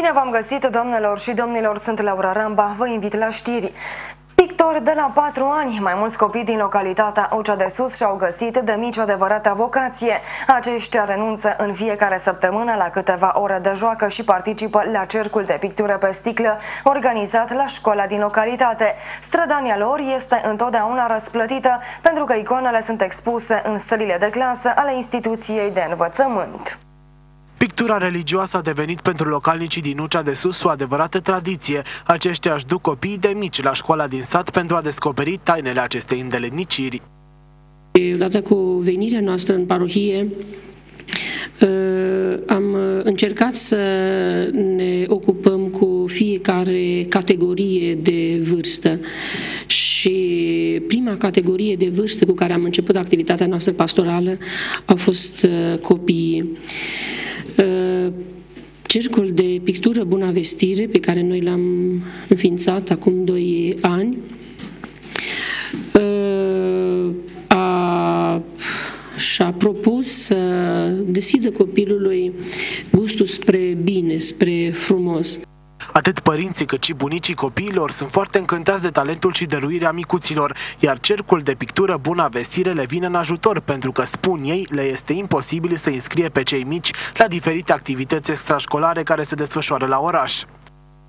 Bine v-am găsit, domnilor și domnilor, sunt Laura Ramba, vă invit la știri. Pictor de la 4 ani, mai mulți copii din localitatea Ocea de Sus și-au găsit de mici o adevărată vocație. Aceștia renunță în fiecare săptămână la câteva ore de joacă și participă la cercul de pictură pe sticlă organizat la școala din localitate. Strădania lor este întotdeauna răsplătită pentru că icoanele sunt expuse în sălile de clasă ale instituției de învățământ. Pictura religioasă a devenit pentru localnicii din Ucea de Sus o adevărată tradiție. Aceștia își duc copiii de mici la școala din sat pentru a descoperi tainele acestei îndeleniciri. Odată cu venirea noastră în parohie, uh, am încercat să ne ocupăm cu fiecare categorie de vârstă și prima categorie de vârstă cu care am început activitatea noastră pastorală au fost uh, copiii. Uh, cercul de pictură Buna Vestire, pe care noi l-am înființat acum 2 ani, uh, a, și-a propus să deschidă copilului gustul spre bine, spre frumos. Atât părinții cât și bunicii copiilor sunt foarte încântați de talentul și dăruirea micuților, iar cercul de pictură Buna Vestire le vine în ajutor, pentru că, spun ei, le este imposibil să înscrie pe cei mici la diferite activități extrașcolare care se desfășoară la oraș.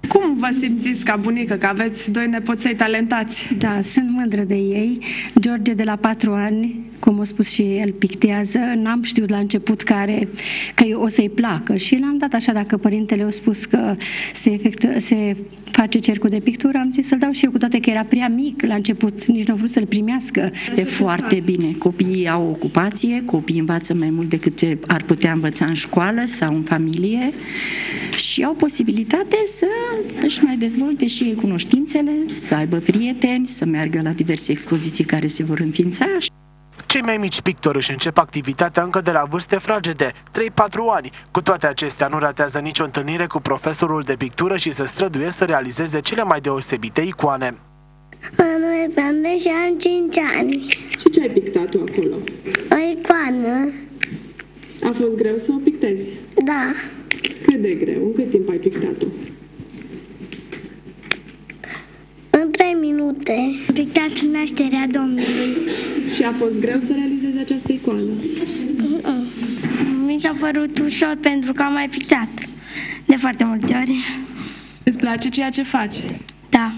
Cum vă simțiți ca bunică, că aveți doi nepoței talentați? Da, sunt mândră de ei. George de la patru ani, cum a spus și el, pictează. N-am știut la început care, că o să-i placă și l-am dat așa, dacă părintele a spus că se, efectu- se face cercul de pictură, am zis să-l dau și eu, cu toate că era prea mic la început, nici nu a vrut să-l primească. Este foarte bine. Copiii au ocupație, copiii învață mai mult decât ce ar putea învăța în școală sau în familie și au posibilitate să își mai dezvolte și ei cunoștințele, să aibă prieteni, să meargă la diverse expoziții care se vor înființa. Cei mai mici pictori își încep activitatea încă de la vârste fragede, 3-4 ani. Cu toate acestea nu ratează nicio întâlnire cu profesorul de pictură și se străduie să realizeze cele mai deosebite icoane. Mă numesc și am 5 ani. Și ce ai pictat tu acolo? O icoană. A fost greu să o pictezi? Da. Cât de greu? În cât timp ai pictat-o? În 3 minute. Pictat nașterea Domnului. Și a fost greu să realizezi această icoană? Mm-mm. Mi s-a părut ușor pentru că am mai pictat de foarte multe ori. Îți place ceea ce faci? Da,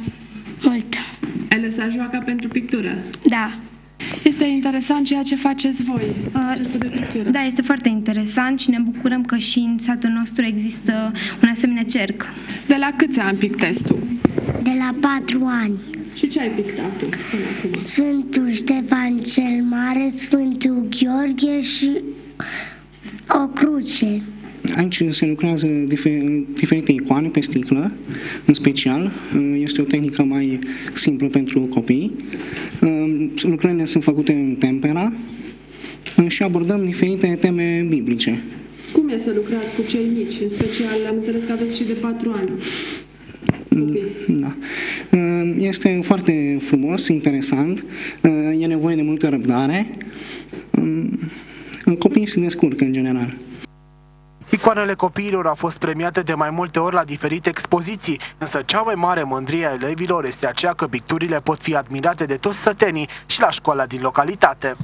mult. Ai lăsat joaca pentru pictură? Da. Este interesant ceea ce faceți voi, Uh, cercul de pictură. Da, este foarte interesant și ne bucurăm că și în satul nostru există un asemenea cerc. De la câți ani pictezi tu? De la 4 ani. Și ce ai pictat tu până acum? Sfântul Ștefan cel Mare, Sfântul Gheorghe și o cruce. Aici se lucrează difer- diferite icoane pe sticlă, în special. Este o tehnică mai simplă pentru copii. Lucrările sunt făcute în tempera și abordăm diferite teme biblice. Cum e să lucrați cu cei mici? În special, am înțeles că aveți și de 4 ani. Copii. Da. Este foarte frumos, interesant, e nevoie de multă răbdare. Copiii se descurcă în general. Icoanele copiilor au fost premiate de mai multe ori la diferite expoziții, însă cea mai mare mândrie a elevilor este aceea că picturile pot fi admirate de toți sătenii și la școala din localitate.